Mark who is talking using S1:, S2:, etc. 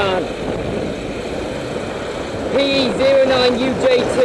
S1: Run. PE09UJT.